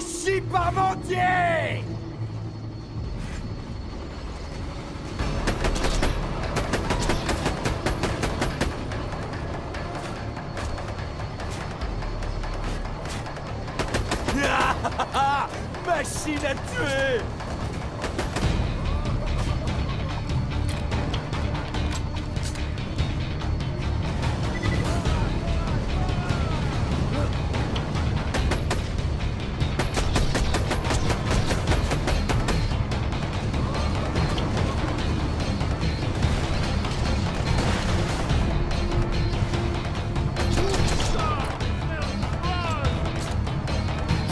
Fini par mentir Machine à tuer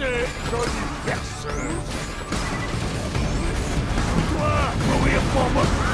Bientôt chanter, jolie perceuse. Toi, mourir pour moi.